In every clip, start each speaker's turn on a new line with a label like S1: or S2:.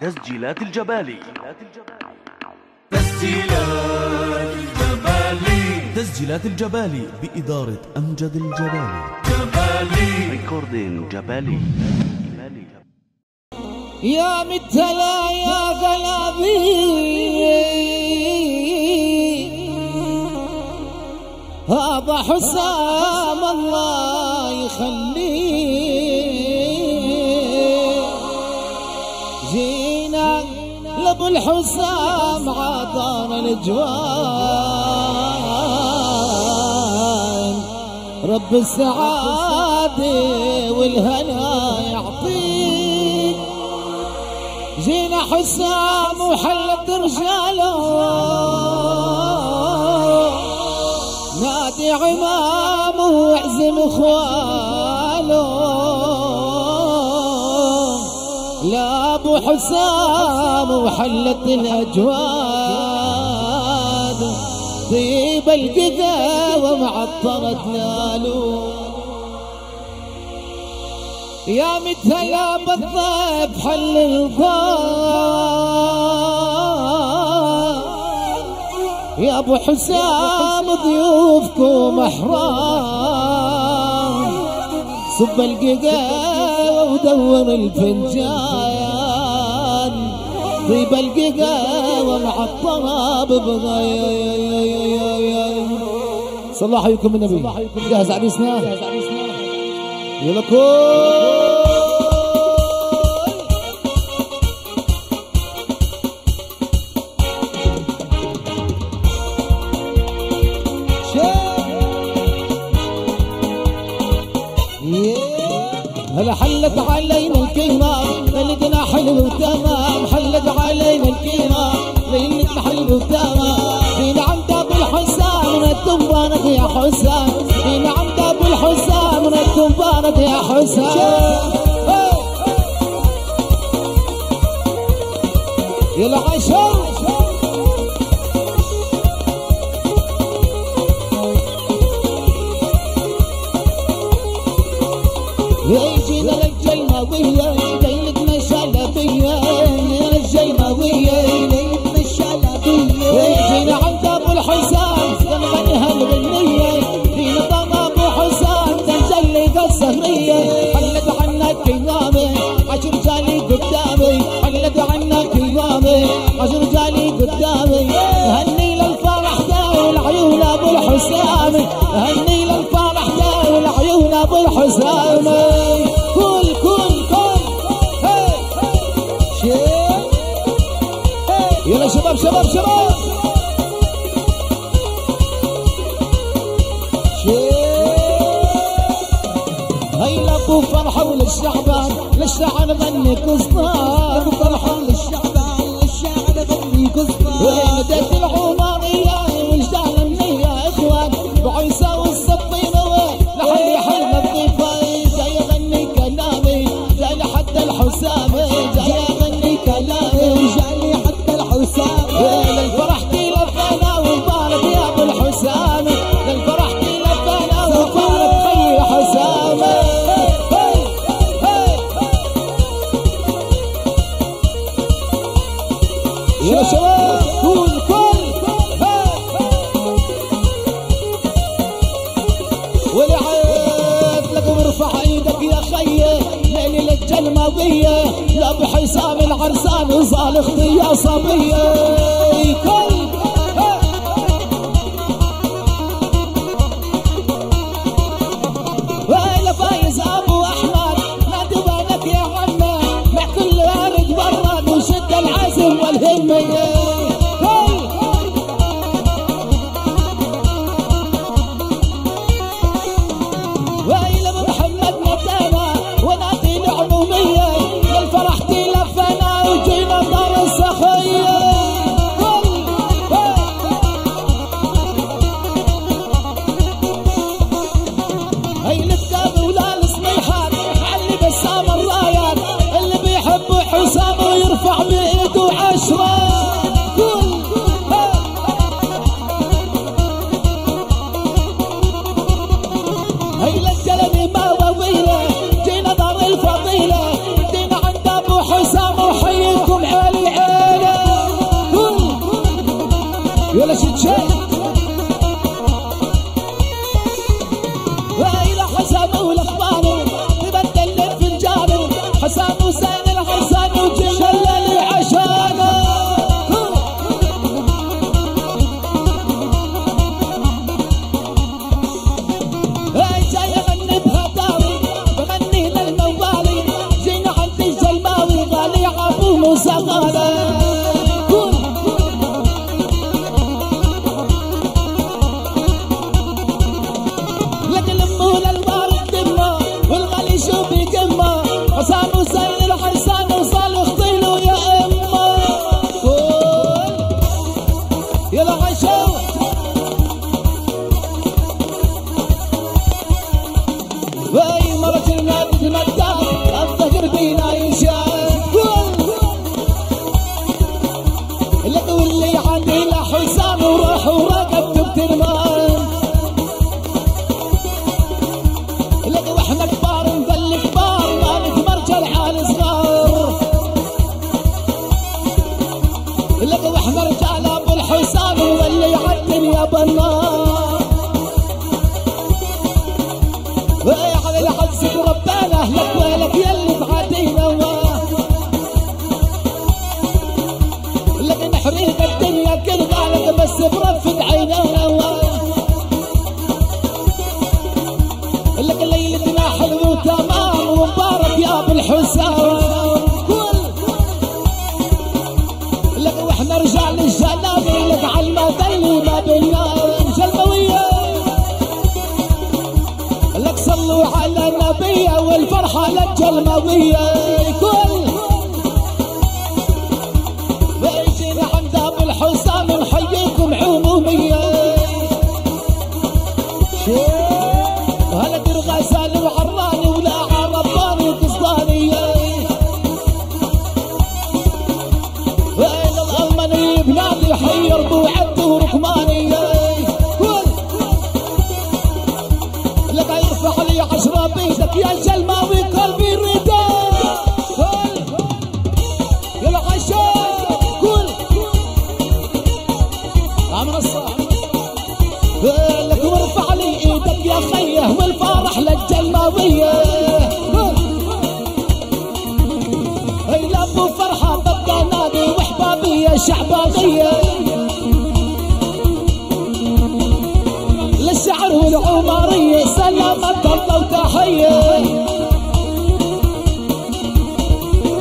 S1: تسجيلات الجبالي.
S2: تسجيلات الجبالي.
S3: تسجيلات الجبالي بإدارة أمجد الجبالي.
S2: جبالي.
S1: ريكوردين جبالي.
S4: يا متلا يا غلابي. هذا حسام الله يخليه لابو الحسام عطانا الجوان. رب السعادة والهنا يعطيك. جينا حسام وحلت رجاله. نادي عمامه واعزم إخواله. لا ابو حسام وحلت الاجواد طيب القذا ومعطرت ناله يا متهلا بالضيف حل الضار يا أبو حسام ضيوفكم احرام صب القهوه ودور الفنجان. طيب القهوه مع الطراب صلى عليكم النبي. جاهز عريسنا يلا كل. هلا حلت علينا. حسام. فينا عند أبو الحسام؟ نتم بانك يا حسام. يلا عشر هني للفرح داول عيون أبو الحسام كل كل كل. هي شيل يلا شباب شباب شباب. هيلا أبو فرحه وللشعبان للشعب غني قصدان فرحه للشعبان للشعب غني قصدان to. قالك بس برفد عينينا لك ليلتنا حلو تمام ومبارك يا أبو الحسام لك وإحنا رجال الجلال لك على المدلي ما بينا جلبوية. لك صلوا على النبي والفرحة لك الألماني بنادي حير بوعد وركمانية كل لك يرفع لي عشرة بيدك يا جلماوي قلبي يلا عشاء كل عم نصر لك وارفع لي إيدك يا خيه والفرح للجلماوية. وحبابية شعبانية للشعر والعمرية سلامة الله وتحية.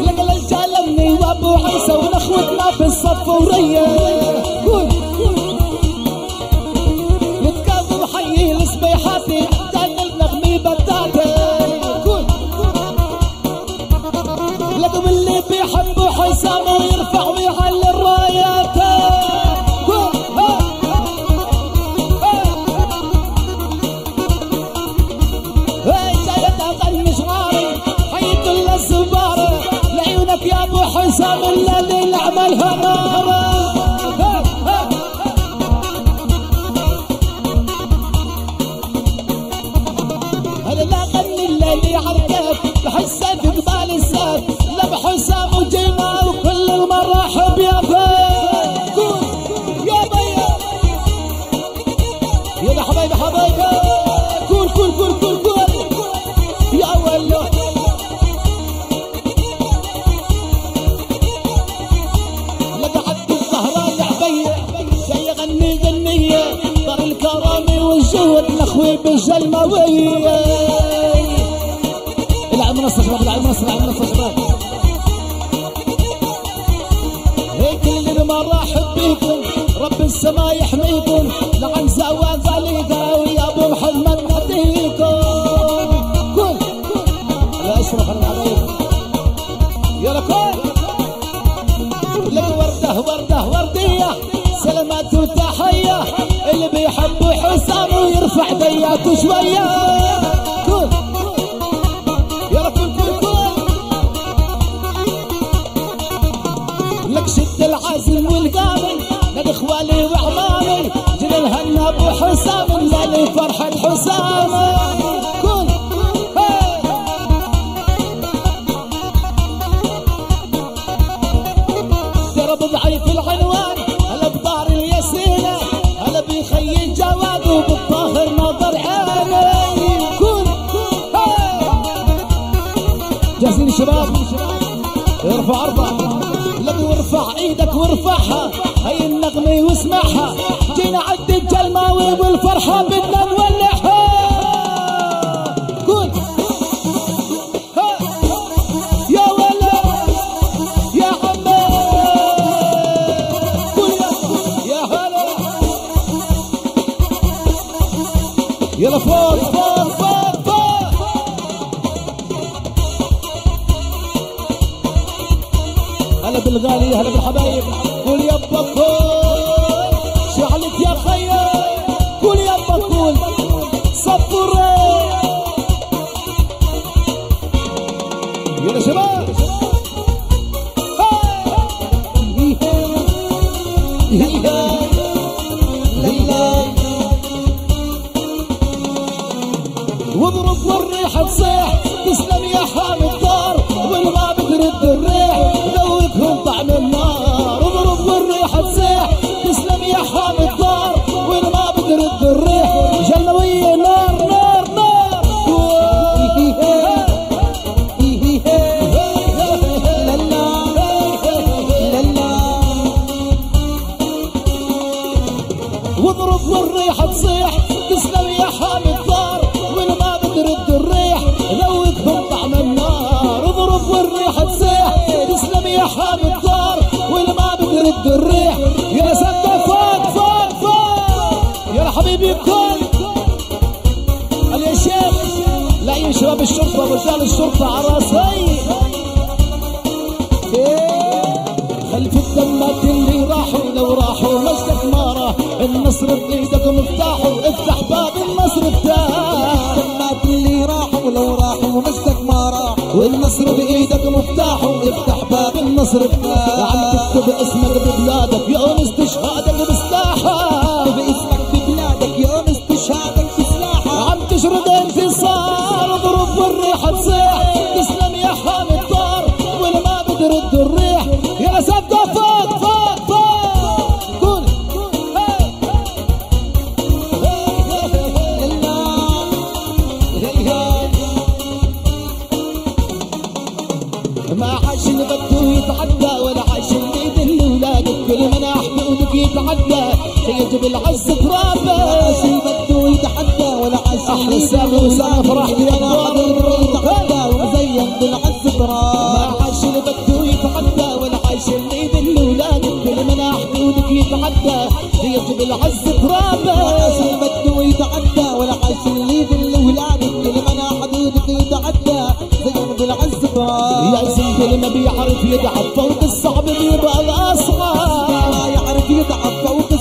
S4: لك للجلمني وأبو عيسى ونخوتنا في السماء يحميكم. لعن زوال ظليقة ويا أبو محمد ناديكم كل يا اشرف الحبايب يا كل لك وردة وردة وردية. سلامات وتحية. اللي بيحب حسام ويرفع دياته شوية. جاهزين الشباب ارفع ارفع لك وارفع إيدك وارفعها هي النغمة واسمعها جينا عد الجلماوي والفرحة بدنا نولعها هلا بالحبايب يا الشرطة رجال الشرطة على راسي. خلف الدمات اللي راحوا لو راحوا مجدك مارة النصر بإيدك مفتاحه افتح باب النصر افتح
S5: الدمات اللي راحوا لو راحوا مجدك راح.
S4: والنصر بإيدك مفتاحه افتح باب النصر افتح عم تكتب اسمك ببلادك يوم استشهادك يتعدى سيجب العز ترابه
S5: عاشي بده
S4: يتعدى ولا اللي
S5: يذل ولادك كل من حدودك يتعدى زين بالعز تراب
S4: يا سيدي اللي ما بيعرف فوق الصعب بيبقى الاصعب
S5: ما يعرف يتعب فوق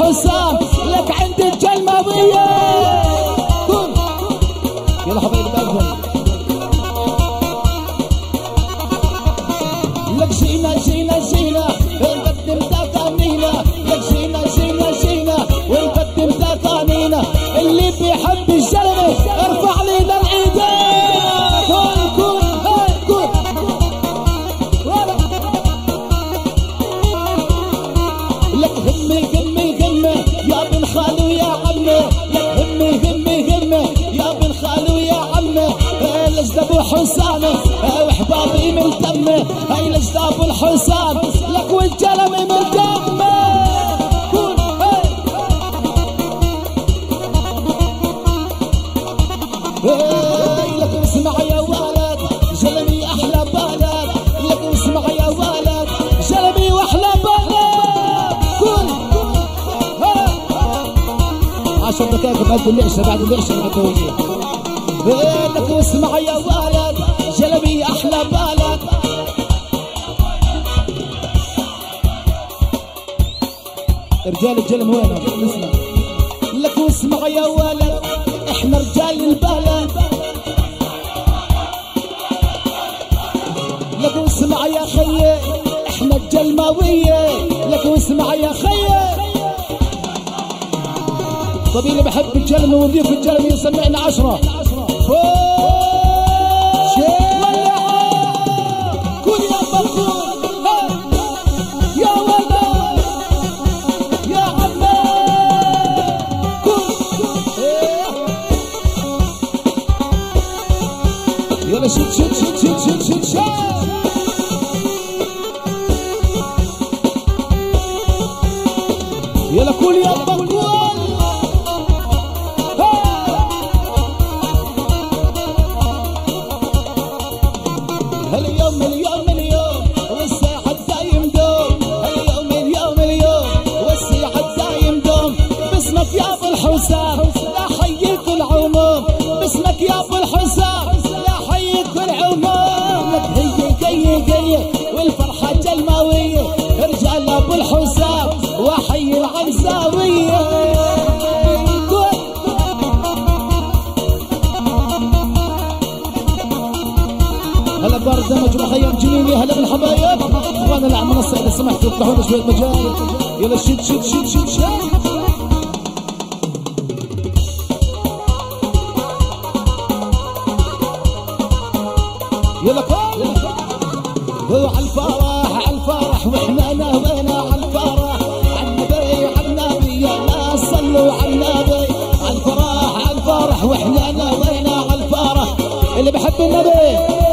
S4: حسام لك عند الجلماوية. قول يلا حبايب بالكم لك جينا جينا جينا ونقدم تقانينا لك جينا جينا جينا ونقدم تقانينا اللي بيحب الجلمة ارفع لي الايدين كل كل هاي. لك همي حسام. آه، وحبابي من دمي هاي ابو الحسام؟ لك والجلم من هاي لك اسمع يا ولد جلمي أحلى بلد. لك اسمع يا ولد جلمي وأحلى بلد. كل عشر دقائق بعد العشاء بعد العشاء العدوية لك واسمع يا ولد جلبي أحلى بلد رجال الجلم وينهم اسمع. لك واسمع يا ولد إحنا رجال البلد. لك واسمع يا خيي إحنا الجلماوية لك واسمع يا خيي. طب اللي بحب الجلم وضيف الجلم يسمعنا عشرة. فوق شيك شيك شيك شيك يلا كل يابا. هلا بارد دمج ومخيم جنيني هلا بالحبايب. وأنا اللي عم منصة سمحت سمحتوا افتحوا شوية مجال. يلا شد شد شد شد شد يلا كل هو على الفرح وإحنا نهوينا عالفرح عالنبي يا ناس صلوا عالناوي على الفرح على الفرح وإحنا نهوينا الفرح. اللي بحب النبي.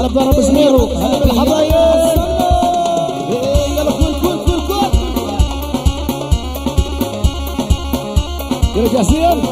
S4: هلا بضرب زميرو هلا بالحبايب يلا كل كل كل كل يلا جاهزين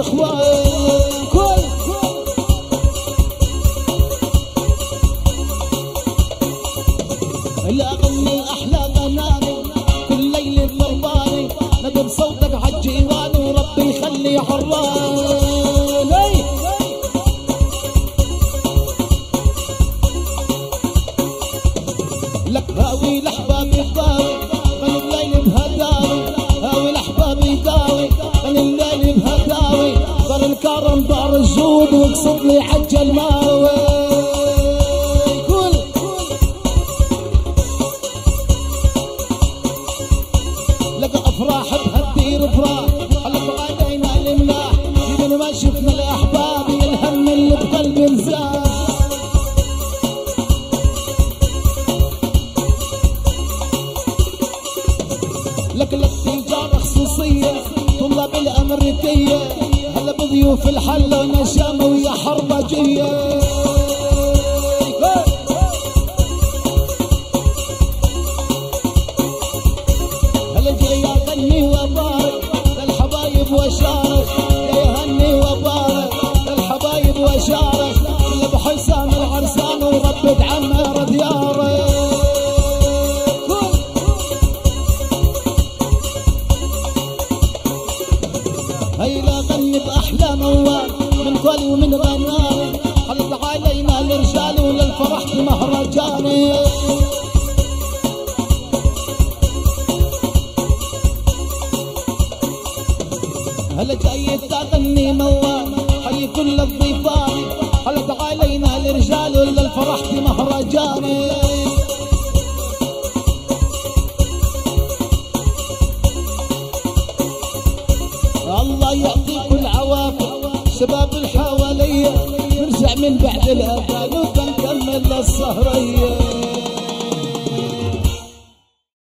S4: اخوان هيلا غني بأحلى موال من كولي ومن غناري خلت علينا الرجال وللفرح في مهرجاني هلا جاي تغني موال حي كل الضيفان. خلت علينا الرجال وللفرح في مهرجاني الشباب الحوالية نرجع من بعد الأذان وتنكمل السهرية